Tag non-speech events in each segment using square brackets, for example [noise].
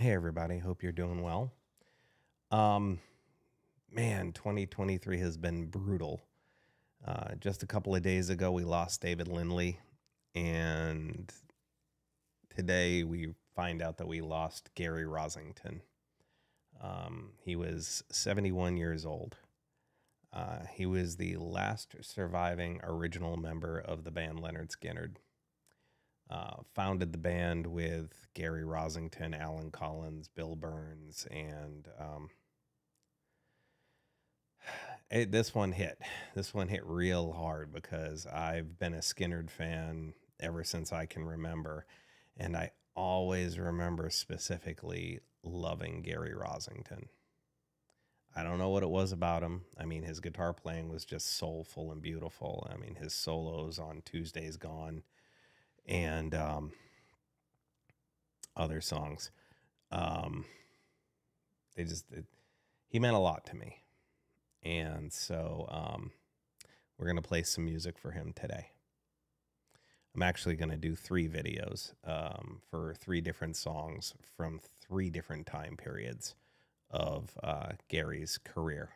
Hey, everybody. Hope you're doing well. Um, man, 2023 has been brutal. Uh, just a couple of days ago, we lost David Lindley, and today we find out that we lost Gary Rossington. Um, he was 71 years old. Uh, he was the last surviving original member of the band Lynyrd Skynyrd. Uh, founded the band with Gary Rossington, Allen Collins, Bill Burns, and um, [sighs] it, this one hit. This one hit real hard because I've been a Skynyrd fan ever since I can remember, and I always remember specifically loving Gary Rossington. I don't know what it was about him. I mean, his guitar playing was just soulful and beautiful. I mean, his solos on Tuesday's Gone and um, other songs. Um, they just, it, he meant a lot to me. And so um, we're to play some music for him today. I'm actually to do three videos um, for three different songs from three different time periods of uh, Gary's career.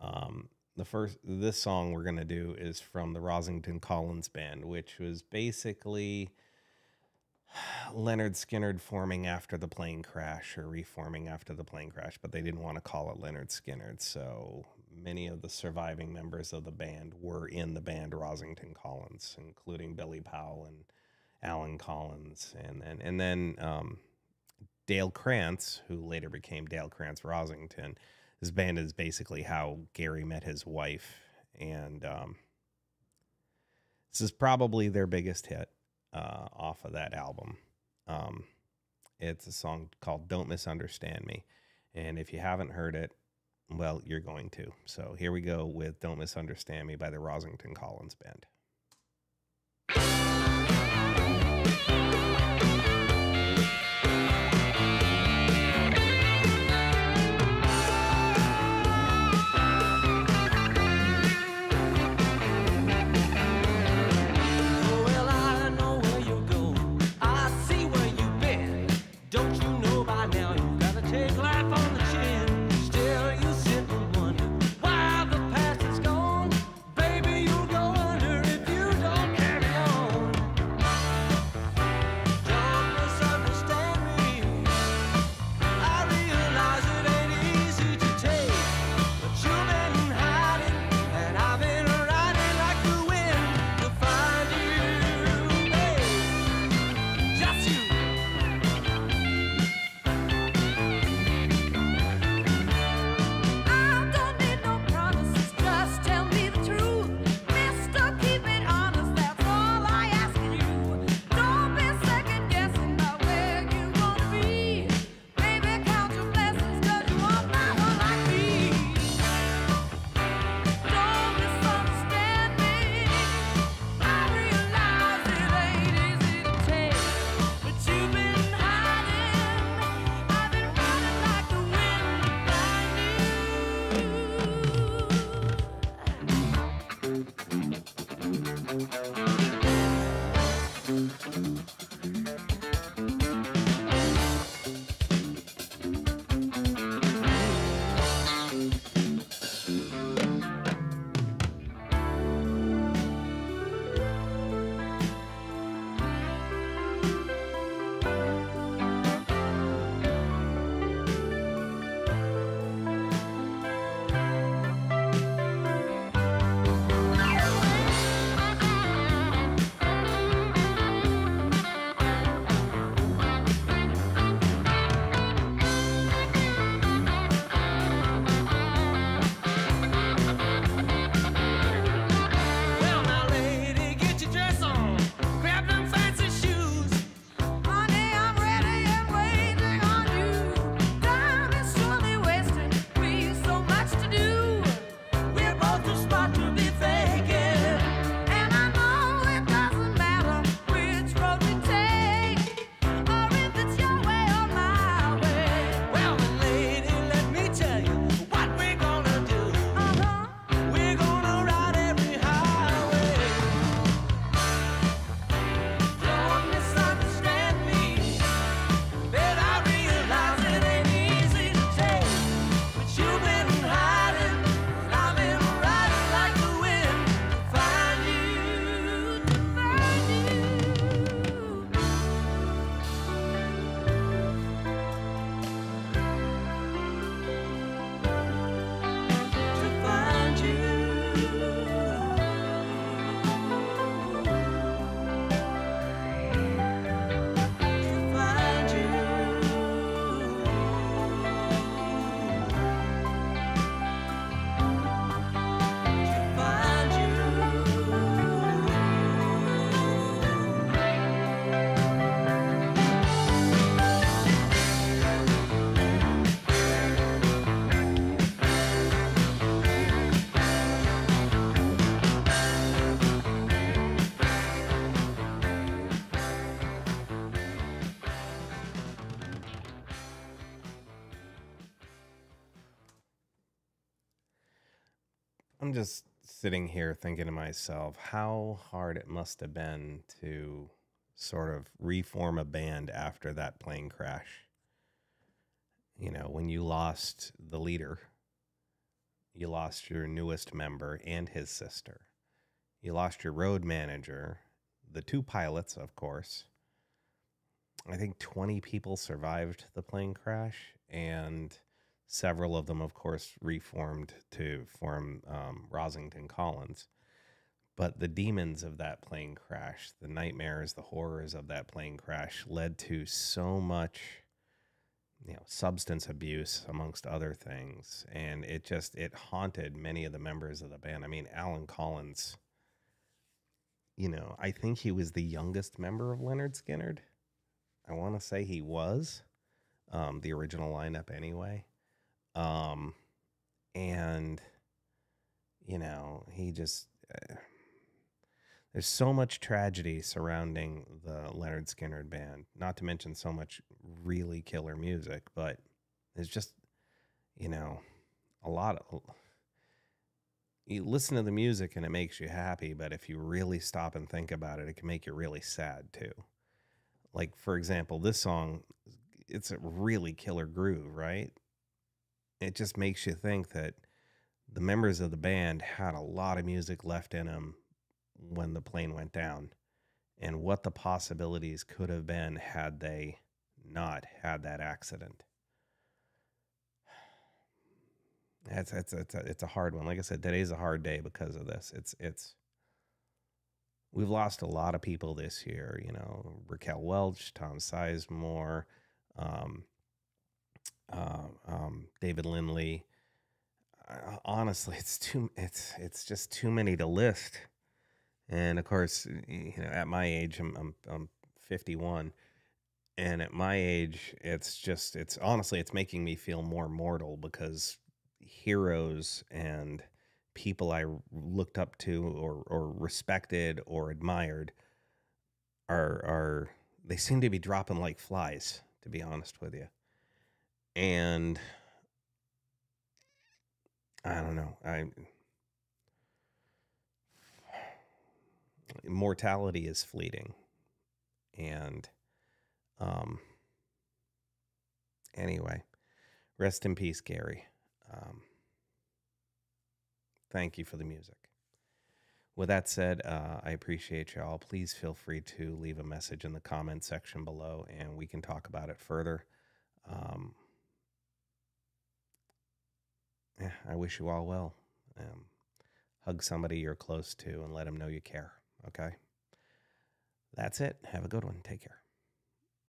Um, the first, this song we're going to do is from the Rossington Collins Band, which was basically [sighs] Lynyrd Skynyrd forming after the plane crash or reforming after the plane crash, but they didn't want to call it Lynyrd Skynyrd. So many of the surviving members of the band were in the band Rossington Collins, including Billy Powell and Allen Collins, and and and then um, Dale Krantz, who later became Dale Krantz Rossington. His band is basically how Gary met his wife, and um, this is probably their biggest hit uh, off of that album. Um, it's a song called "Don't Misunderstand Me," and if you haven't heard it, well, you're going to. So here we go with "Don't Misunderstand Me" by the Rossington Collins Band. I'm just sitting here thinking to myself how hard it must have been to sort of reform a band after that plane crash. You know, when you lost the leader, you lost your newest member and his sister. You lost your road manager, the two pilots, of course. I think 20 people survived the plane crash, and several of them, of course, reformed to form um, Rossington Collins. But the demons of that plane crash, the nightmares, the horrors of that plane crash led to so much you know substance abuse amongst other things. And it just it haunted many of the members of the band. I mean allen collins you know i think he was the youngest member of lynyrd skynyrd i want to say he was um, the original lineup anyway um, and you know he just uh, there's so much tragedy surrounding the Lynyrd Skynyrd band, not to mention so much really killer music, but it's just, you know, a lot of. You listen to the music and it makes you happy, but if you really stop and think about it, it can make you really sad too. Like, for example, this song, it's a really killer groove, right? It just makes you think that the members of the band had a lot of music left in them when the plane went down and what the possibilities could have been had they not had that accident. It's it's it's a, it's a hard one. Like I said, today's a hard day because of this. It's it's we've lost a lot of people this year. You know, Raquel Welch, Tom Sizemore, um, uh, um, David Lindley. Uh, honestly, it's too it's it's just too many to list. And of course, you know, at my age, I'm I'm, I'm 51, and at my age, it's just it's honestly it's making me feel more mortal because heroes and people I looked up to or or respected or admired are are they seem to be dropping like flies, to be honest with you. And I don't know. I mortality is fleeting and um anyway rest in peace gary um thank you for the music with that said uh, i appreciate y'all please feel free to leave a message in the comment section below and we can talk about it further um, i wish you all well um, hug somebody you're close to and let them know you care Okay. That's it. Have a good one. Take care.